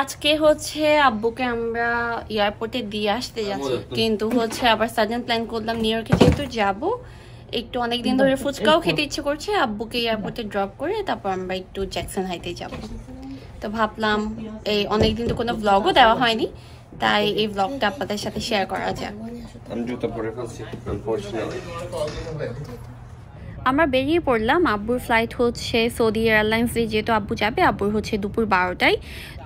আজকে হচ্ছে আব্বুকে আমরা এয়ারপোর্টে দিয়ে আসতে যাচ্ছি। কিন্তু হচ্ছে আবার সাডেন প্ল্যান করলাম নিউ ইয়র্কে যেহেতু যাব একটু অনেকদিন ধরে ফুচকাও খেতে ইচ্ছে করছে আব্বুকে এয়ারপোর্টে ড্রপ করে তারপর আমরা একটু জ্যাকসন হাইতে যাব। তো ভাবলাম এই অনেকদিন তো কোনো ব্লগও দেওয়া হয়নি তাই এই ব্লগটা আপনাদের সাথে শেয়ার করা যাক। আমি জুতা পরে ফেলছি আমরা বেরিয়ে পড়লাম। আব্বুর ফ্লাইট হচ্ছে সৌদি এয়ারলাইন্স দিয়ে যেহেতু আব্বু যাবে, আব্বুর হচ্ছে দুপুর বারোটায়।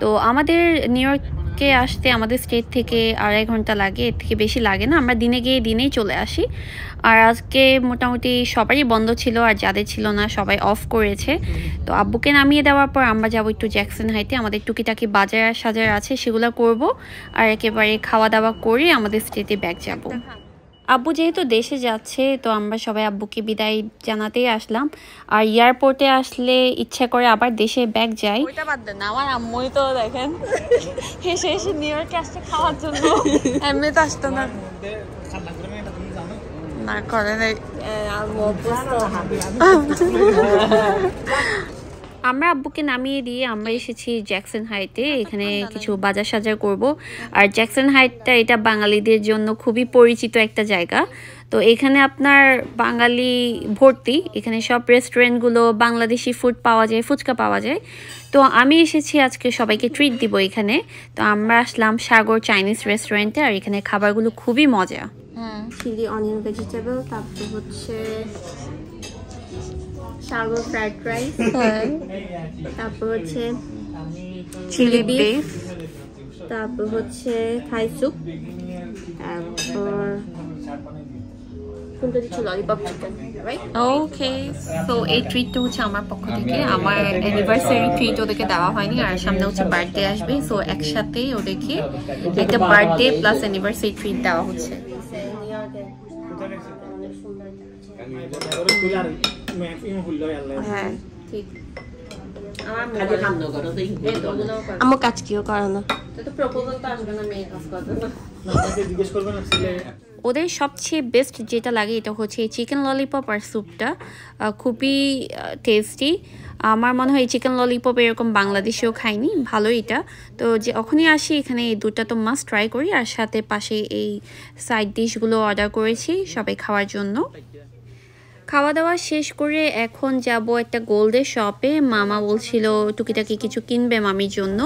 তো আমাদের নিউ ইয়র্কে আসতে আমাদের স্টেট থেকে আড়াই ঘণ্টা লাগে, এর থেকে বেশি লাগে না। আমরা দিনে গিয়ে দিনেই চলে আসি। আর আজকে মোটামুটি সবারই বন্ধ ছিল, আর যাদের ছিল না, সবাই অফ করেছে। তো আব্বুকে নামিয়ে দেওয়ার পর আমরা যাব একটু জ্যাকসন হাইতে আমাদের টুকিটাকি বাজার সাজার আছে, সেগুলো করব। আর একেবারে খাওয়া দাওয়া করে আমাদের স্টেটে ব্যাগ যাব। আব্বু যেহেতু দেশে যাচ্ছে, তো আমরা সবাই আব্বুকে বিদায় জানাতেই আসলাম। আর এয়ারপোর্টে আসলে ইচ্ছা করে আবার দেশে ব্যাগ যাই ওইটা আমার আম্মুই তো দেখেন, হেসে হেসে নিউ ইয়র্কে আসছে খাওয়ার জন্য। এমনি তো আসতো না। না করে নাই আমরা আব্বুকে নামিয়ে দিয়ে আমরা এসেছি জ্যাকসন হাইটে এখানে কিছু বাজার সাজার করব। আর জ্যাকসন হাইটটা এটা বাঙালিদের জন্য খুবই পরিচিত একটা জায়গা। তো এখানে আপনার বাঙালি ভর্তি এখানে সব রেস্টুরেন্টগুলো বাংলাদেশি ফুড পাওয়া যায় ফুচকা পাওয়া যায়। তো আমি এসেছি আজকে সবাইকে ট্রিট দিব এখানে। তো আমরা আসলাম সাগর চাইনিজ রেস্টুরেন্টে আর এখানে খাবারগুলো খুবই মজা। হ্যাঁ চিলি অনিয়ন ভেজিটেবল তারপর হচ্ছে সাগর ফ্রাইড রাইস তারপর হচ্ছে চিলি বিফ তারপর হচ্ছে থাই স্যুপ তারপর ওকে সো এই ট্রিটটা হচ্ছে আমার পক্ষ থেকে। আমার অ্যানিভার্সারি ট্রিট ওদেরকে দেওয়া হয়নি আর সামনে হচ্ছে বার্থডে আসবে সো একসাথে ওদেরকে একটা বার্থডে প্লাস অ্যানিভার্সারি ট্রিট দেওয়া হচ্ছে। হ্যাঁ ঠিক। আমার কাজ কিও করে না। ওদের সবচেয়ে বেস্ট যেটা লাগে এটা হচ্ছে এই চিকেন ললিপপ আর স্যুপটা খুবই টেস্টি আমার মনে হয় চিকেন ললিপপ এরকম বাংলাদেশেও খাইনি ভালো এটা। তো যে যখনই আসি এখানে এই দুটা তো মাস্ট ট্রাই করি। আর সাথে পাশে এই সাইড ডিশগুলো অর্ডার করেছি সবাই খাওয়ার জন্য। খাওয়া দাওয়া শেষ করে এখন যাব একটা গোল্ডের শপে মামা বলছিল টুকিটাকি কিছু কিনবে মামির জন্য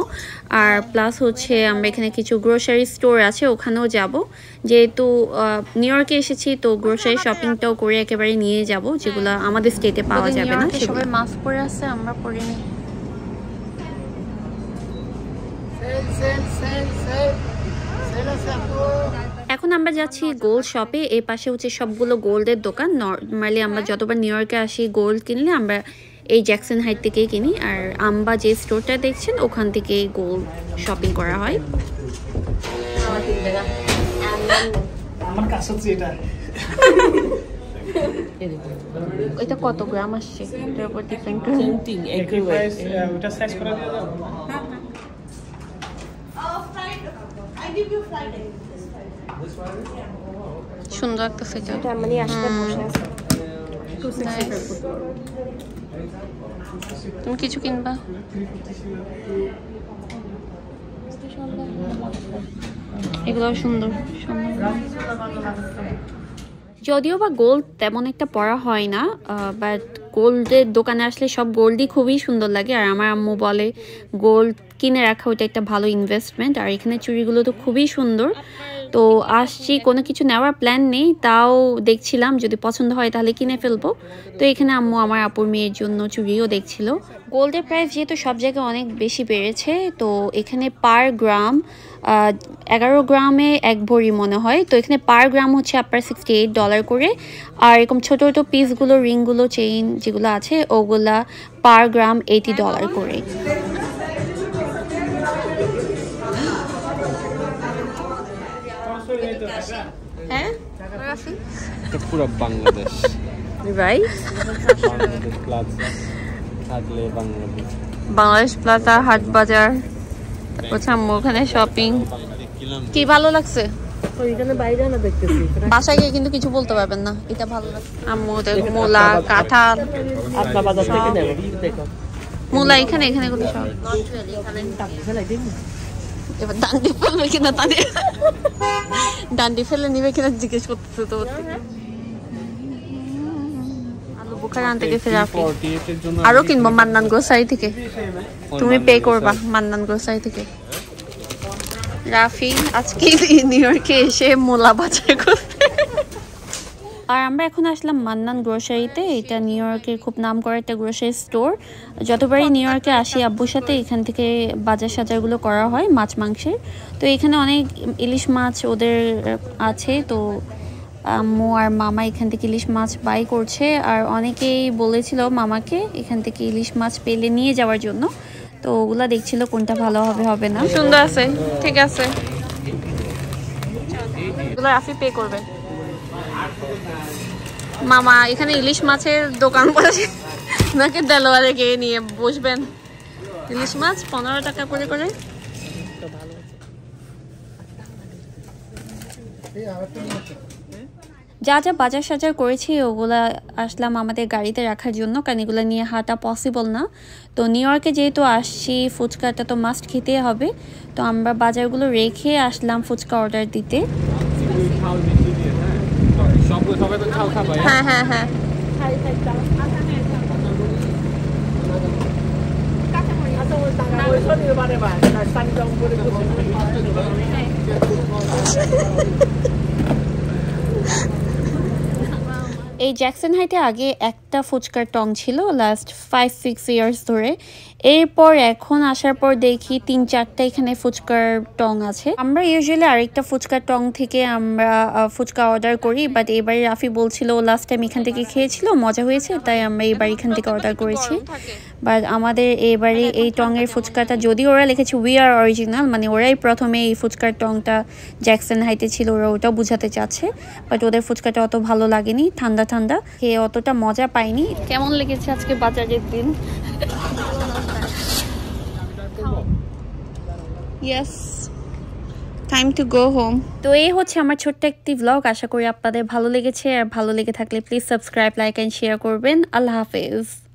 আর প্লাস হচ্ছে আমরা এখানে কিছু গ্রোসারি স্টোর আছে ওখানেও যাব যেহেতু নিউ ইয়র্কে এসেছি তো গ্রোসারি শপিংটাও করে একেবারে নিয়ে যাব যেগুলো আমাদের স্টেটে পাওয়া যাবে না সবাই মাস্ক পরে আছে আমরা পরে নিই এখন আমরা যাচ্ছি গোল্ড শপে এ। পাশে হচ্ছে সবগুলো গোল্ডের দোকান। নর্মালি আমরা যতবার নিউ ইয়র্কে আসি গোল্ড কিনলে আমরা এই জ্যাকসন হাইট থেকেই কিনি। আর আম্বা যে স্টোরটা দেখছেন ওখান থেকে গোল্ড শপিং করা হয়। এটা। কত গ্রাম আসছে? এটার উপর ডিপেন্ড ওটা সাইজ করে দিয়ে দাও সুন্দর একটা সেটা মানে আসলে বসে আছে। তুমি কিছু কিনবা? এগুলো সুন্দর সুন্দর। যদিও বা গোল্ড তেমন একটা পরা হয় না বাট গোল্ডের দোকানে আসলে সব গোল্ডই খুবই সুন্দর লাগে। আর আমার আম্মু বলে গোল্ড কিনে রাখা ওইটা একটা ভালো ইনভেস্টমেন্ট আর এখানে চুড়িগুলো তো খুবই সুন্দর। তো আসছি, কোনো কিছু নেওয়ার প্ল্যান নেই, তাও দেখছিলাম যদি পছন্দ হয় তাহলে কিনে ফেলব। তো এখানে আম্মু আমার আপুর মেয়ের জন্য চুড়িও দেখছিল। গোল্ডের প্রাইস যেহেতু সব জায়গায় অনেক বেশি বেড়েছে, তো এখানে পার গ্রাম এগারো গ্রামে এক ভরি মনে হয়। তো এখানে পার গ্রাম হচ্ছে আপনার সিক্সটি এইট ডলার করে। আর এরকম ছোটো ছোটো পিসগুলো রিংগুলো চেইন যেগুলো আছে, ওগুলা পার গ্রাম এইটি ডলার করে। হ্যাঁ? পুরো বাংলাদেশ। রাইট বাংলাদেশ প্লাজা হাট বাজার হচ্ছে আম্মু ওখানে শপিং কি ভালো লাগছে? ওইখানে বাইরে না দেখতেছি বাসায় গিয়ে কিন্তু কিছু বলতে পারবেন না এটা ভালো লাগছে। আম্মু মূলা কাঁঠাল মূলা এখানে এখানে গুলো সব। ফেলাই দিন এবার ডান্ডি ফেলবে কিনা ডান্ডি ফেলে নিবে কিনা জিজ্ঞেস করতেছে তো ওর থেকে। আলু বোখারা আনতে গেছে রাফি। 48 এর জন্য আরও কিনবো মান্নান গ্রোসারি থেকে। তুমি পে করবা মান্নান গ্রোসারি থেকে। রাফি আজকে নিউ ইয়র্কে এসে মোলা বাজার করতে আর আমরা এখন আসলাম মান্নান গ্রোসারিতে এটা নিউ ইয়র্কের খুব নাম করা একটা গ্রোসারি স্টোর যতবারই নিউ ইয়র্কে আসি, আব্বুর সাথে এখান থেকে বাজার সাজারগুলো করা হয় মাছ, মাংসের। তো এখানে অনেক ইলিশ মাছ ওদের আছে। তো আম্মু আর মামা এখান থেকে ইলিশ মাছ বাই করছে। আর অনেকেই বলেছিল মামাকে এখান থেকে ইলিশ মাছ পেলে নিয়ে যাওয়ার জন্য। তো ওগুলা দেখছিল কোনটা ভালো হবে হবে না। সুন্দর আছে, ঠিক আছে। রাফি পে করবে। মামা, এখানে ইলিশ মাছের দোকান বসে। নাকি দেলোয়ারে গিয়ে নিয়ে বসবেন? ইলিশ মাছ পনেরো টাকা করে করে। যা যা বাজার সাজার করেছি, ওগুলা আসলাম আমাদের গাড়িতে রাখার জন্য, কারণ এগুলো নিয়ে হাঁটা পসিবল না। তো নিউ ইয়র্কে যেহেতু আসছি, ফুচকাটা তো মাস্ট খেতেই হবে। তো আমরা বাজারগুলো রেখে আসলাম ফুচকা অর্ডার দিতে। হ্যাঁ হ্যাঁ হ্যাঁ। এই জ্যাকসন হাইটে আগে একটা ফুচকার টং ছিল লাস্ট ফাইভ সিক্স ইয়ার্স ধরে। এরপর এখন আসার পর দেখি তিন চারটা এখানে ফুচকার টং আছে। আমরা ইউজুয়ালি আরেকটা ফুচকার টং থেকে আমরা ফুচকা অর্ডার করি বাট এবারে রাফি বলছিল লাস্ট টাইম এখান থেকে খেয়েছিল, মজা হয়েছে, তাই আমরা এবার এখান থেকে অর্ডার করেছি। বাট আমাদের এবারে এই টঙের ফুচকাটা, যদি ওরা লিখেছে উই আর অরিজিনাল মানে ওরাই প্রথমে এই ফুচকার টংটা জ্যাকসন হাইতে ছিল, ওরা ওটা বুঝাতে চাচ্ছে। বাট ওদের ফুচকাটা অত ভালো লাগেনি, ঠান্ডা ঠান্ডা। খেয়ে অতটা মজা পাইনি। কেমন লেগেছে আজকে বাজারের দিন? Yes time to go home তো এই হচ্ছে আমার ছোট্ট একটি ব্লগ আশা করি আপনাদের ভালো লেগেছে। আর ভালো লেগে থাকলে please subscribe like and share করবেন। আল্লাহ হাফেজ।